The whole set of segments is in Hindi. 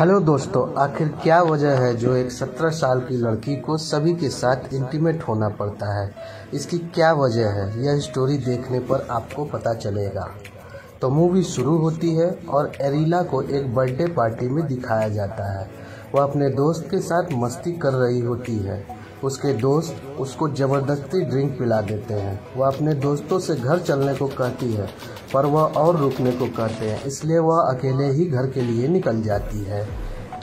हेलो दोस्तों, आखिर क्या वजह है जो एक सत्रह साल की लड़की को सभी के साथ इंटीमेट होना पड़ता है? इसकी क्या वजह है? यह स्टोरी देखने पर आपको पता चलेगा। तो मूवी शुरू होती है और एरिला को एक बर्थडे पार्टी में दिखाया जाता है। वह अपने दोस्त के साथ मस्ती कर रही होती है। उसके दोस्त उसको ज़बरदस्ती ड्रिंक पिला देते हैं। वह अपने दोस्तों से घर चलने को कहती है, पर वह और रुकने को कहते हैं। इसलिए वह अकेले ही घर के लिए निकल जाती है।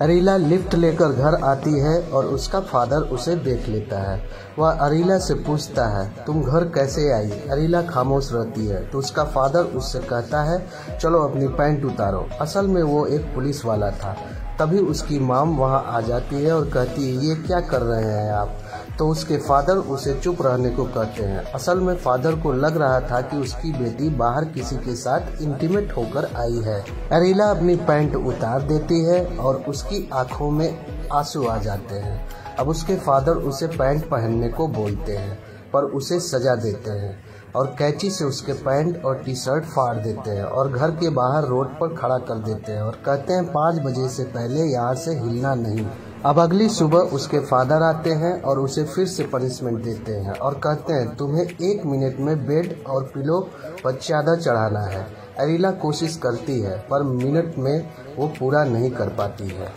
अरीला लिफ्ट लेकर घर आती है और उसका फादर उसे देख लेता है। वह अरीला से पूछता है, तुम घर कैसे आई? अरीला खामोश रहती है तो उसका फादर उससे कहता है, चलो अपनी पैंट उतारो। असल में वो एक पुलिस वाला था। तभी उसकी माम वहाँ आ जाती है और कहती है, ये क्या कर रहे हैं आप? तो उसके फादर उसे चुप रहने को कहते हैं। असल में फादर को लग रहा था कि उसकी बेटी बाहर किसी के साथ इंटीमेट होकर आई है। अरीला अपनी पैंट उतार देती है और उसकी आँखों में आँसू आ जाते हैं। अब उसके फादर उसे पैंट पहनने को बोलते हैं, पर उसे सजा देते हैं और कैची से उसके पैंट और टी शर्ट फाड़ देते हैं और घर के बाहर रोड पर खड़ा कर देते हैं और कहते हैं, पाँच बजे से पहले यहाँ से हिलना नहीं। अब अगली सुबह उसके फादर आते हैं और उसे फिर से पनिशमेंट देते हैं और कहते हैं, तुम्हें एक मिनट में बेड और पिलो पर चादर चढ़ाना है। अरीला कोशिश करती है, पर मिनट में वो पूरा नहीं कर पाती है।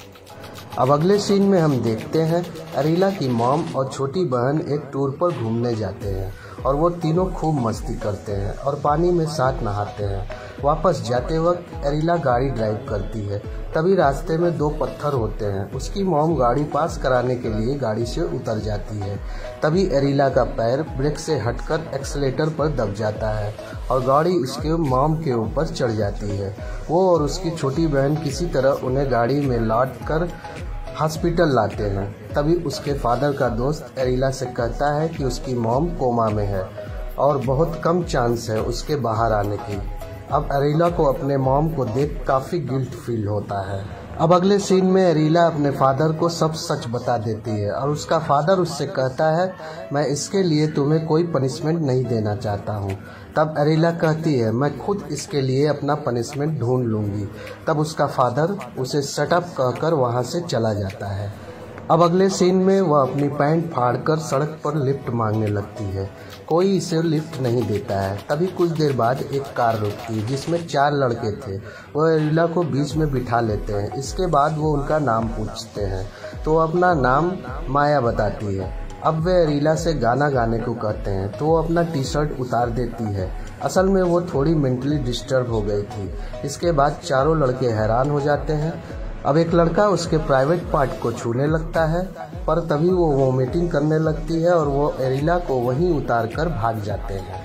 अब अगले सीन में हम देखते हैं, अरीला की मॉम और छोटी बहन एक टूर पर घूमने जाते हैं। और वो तीनों खूब मस्ती करते हैं और पानी में साथ नहाते हैं। वापस जाते वक्त एरिला गाड़ी ड्राइव करती है। तभी रास्ते में दो पत्थर होते हैं। उसकी मोम गाड़ी पास कराने के लिए गाड़ी से उतर जाती है। तभी एरिला का पैर ब्रेक से हटकर एक्सलेटर पर दब जाता है और गाड़ी उसके मोम के ऊपर चढ़ जाती है। वो और उसकी छोटी बहन किसी तरह उन्हें गाड़ी में लौट कर हॉस्पिटल लाते हैं। तभी उसके फादर का दोस्त एरिला से कहता है कि उसकी मोम कोमा में है और बहुत कम चांस है उसके बाहर आने की। अब अरीला को अपने मॉम को देख काफ़ी गिल्ट फील होता है। अब अगले सीन में अरीला अपने फादर को सब सच बता देती है और उसका फादर उससे कहता है, मैं इसके लिए तुम्हें कोई पनिशमेंट नहीं देना चाहता हूँ। तब अरीला कहती है, मैं खुद इसके लिए अपना पनिशमेंट ढूंढ लूँगी। तब उसका फादर उसे सेटअप कहकर वहाँ से चला जाता है। अब अगले सीन में वह अपनी पैंट फाड़कर सड़क पर लिफ्ट मांगने लगती है। कोई इसे लिफ्ट नहीं देता है। तभी कुछ देर बाद एक कार रुकती है, जिसमें चार लड़के थे। वह रीला को बीच में बिठा लेते हैं। इसके बाद वो उनका नाम पूछते हैं। तो अपना नाम माया बताती है। अब वे रीला से गाना गाने को कहते हैं। तो वो अपना टी शर्ट उतार देती है। असल में वो थोड़ी मेंटली डिस्टर्ब हो गई थी। इसके बाद चारों लड़के हैरान हो जाते हैं। अब एक लड़का उसके प्राइवेट पार्ट को छूने लगता है, पर तभी वो वोमिटिंग करने लगती है और वो एरिला को वहीं उतार कर भाग जाते हैं।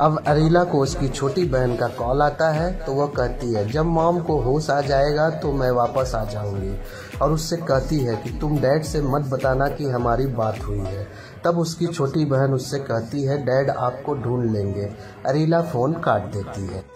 अब अरीला को उसकी छोटी बहन का कॉल आता है तो वह कहती है, जब मॉम को होश आ जाएगा तो मैं वापस आ जाऊँगी। और उससे कहती है कि, तुम डैड से मत बताना कि हमारी बात हुई है। तब उसकी छोटी बहन उससे कहती है डैड आपको ढूंढ लेंगे। अरीला फ़ोन काट देती है।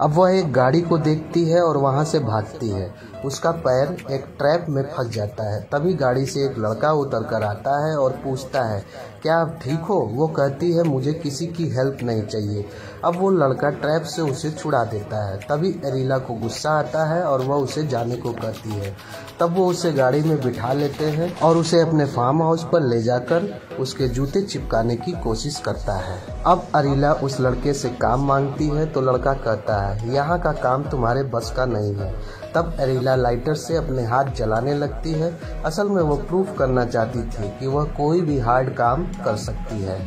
अब वह एक गाड़ी को देखती है और वहाँ से भागती है। उसका पैर एक ट्रैप में फंस जाता है। तभी गाड़ी से एक लड़का उतर कर आता है और पूछता है क्या आप ठीक हो? वो कहती है, मुझे किसी की हेल्प नहीं चाहिए। अब वो लड़का ट्रैप से उसे छुड़ा देता है। तभी एरिला को गुस्सा आता है और वह उसे जाने को कहती है। तब वो उसे गाड़ी में बिठा लेते हैं और उसे अपने फार्म हाउस पर ले जाकर उसके जूते चिपकाने की कोशिश करता है। अब अरीला उस लड़के से काम मांगती है तो लड़का कहता है, यहाँ का काम तुम्हारे बस का नहीं है। तब एरिला लाइटर से अपने हाथ जलाने लगती है। असल में वो प्रूफ करना चाहती थी कि वह कोई भी हार्ड काम कर सकती है।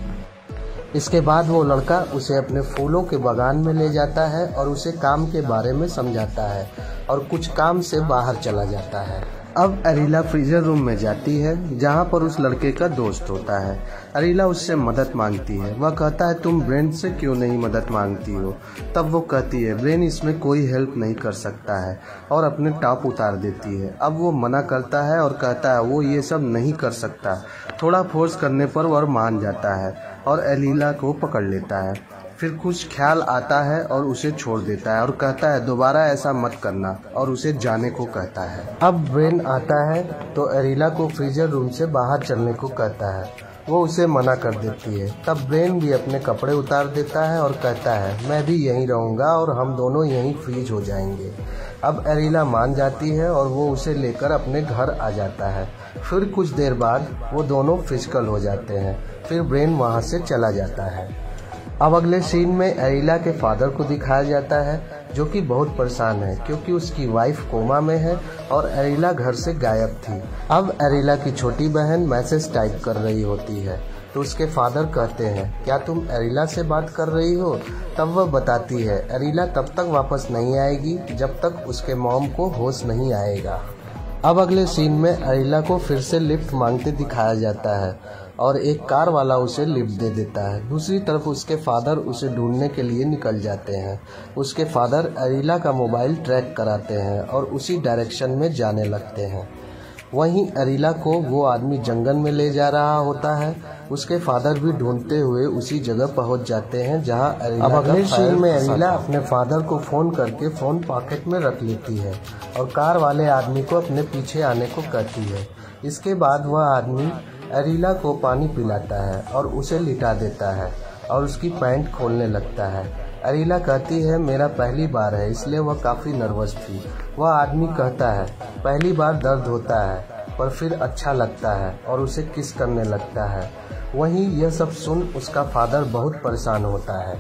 इसके बाद वो लड़का उसे अपने फूलों के बागान में ले जाता है और उसे काम के बारे में समझाता है और कुछ काम से बाहर चला जाता है। अब अरीला फ्रीजर रूम में जाती है, जहाँ पर उस लड़के का दोस्त होता है। अरीला उससे मदद मांगती है। वह कहता है, तुम ब्रेन से क्यों नहीं मदद मांगती हो? तब वो कहती है, ब्रेन इसमें कोई हेल्प नहीं कर सकता है और अपने टॉप उतार देती है। अब वो मना करता है और कहता है, वो ये सब नहीं कर सकता। थोड़ा फोर्स करने पर वह मान जाता है और अलीला को पकड़ लेता है। फिर कुछ ख्याल आता है और उसे छोड़ देता है और कहता है, दोबारा ऐसा मत करना। और उसे जाने को कहता है। अब ब्रेन आता है तो एरिला को फ्रीजर रूम से बाहर चलने को कहता है। वो उसे मना कर देती है। तब ब्रेन भी अपने कपड़े उतार देता है और कहता है, मैं भी यहीं रहूँगा और हम दोनों यहीं फ्रीज हो जाएँगे। अब एरिला मान जाती है और वो उसे लेकर अपने घर आ जाता है। फिर कुछ देर बाद वो दोनों फ़िज़िकल हो जाते हैं। फिर ब्रेन वहाँ से चला जाता है। अब अगले सीन में एरिला के फादर को दिखाया जाता है, जो कि बहुत परेशान है, क्योंकि उसकी वाइफ कोमा में है और एरिला घर से गायब थी। अब एरिला की छोटी बहन मैसेज टाइप कर रही होती है। तो उसके फादर कहते हैं, क्या तुम एरिला से बात कर रही हो? तब वह बताती है एरिला तब तक वापस नहीं आएगी, जब तक उसके मॉम को होश नहीं आएगा. अब अगले सीन में एरिला को फिर से लिफ्ट मांगते दिखाया जाता है। और एक कार वाला उसे लिफ्ट दे देता है। दूसरी तरफ़ उसके फादर उसे ढूँढने के लिए निकल जाते हैं। उसके फादर अरीला का मोबाइल ट्रैक कराते हैं और उसी डायरेक्शन में जाने लगते हैं। वहीं अरीला को वो आदमी जंगल में ले जा रहा होता है। उसके फादर भी ढूंढते हुए उसी जगह पहुँच जाते हैं जहाँ अरीला अब अगले सीन में अरीला अपने फादर को फ़ोन करके फ़ोन पॉकेट में रख लेती है और कार वाले आदमी को अपने पीछे आने को कहती है। इसके बाद वह आदमी अरीला को पानी पिलाता है और उसे लिटा देता है और उसकी पैंट खोलने लगता है। अरीला कहती है, मेरा पहली बार है, इसलिए वह काफ़ी नर्वस थी। वह आदमी कहता है, पहली बार दर्द होता है, पर फिर अच्छा लगता है और उसे किस करने लगता है। वहीं यह सब सुन उसका फादर बहुत परेशान होता है।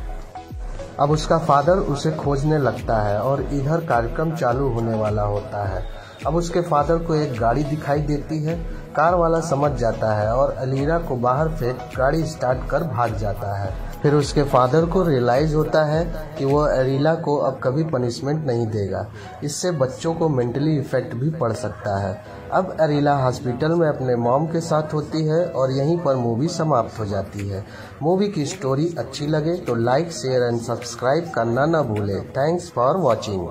अब उसका फादर उसे खोजने लगता है और इधर कार्यक्रम चालू होने वाला होता है। अब उसके फादर को एक गाड़ी दिखाई देती है कार वाला समझ जाता है और अलीरा को बाहर फेंक गाड़ी स्टार्ट कर भाग जाता है। फिर उसके फादर को रियलाइज़ होता है कि वह अरीला को अब कभी पनिशमेंट नहीं देगा। इससे बच्चों को मेंटली इफ़ेक्ट भी पड़ सकता है। अब अरीला हॉस्पिटल में अपने मॉम के साथ होती है और यहीं पर मूवी समाप्त हो जाती है। मूवी की स्टोरी अच्छी लगे तो लाइक शेयर एंड सब्सक्राइब करना ना भूले। Thanks for watching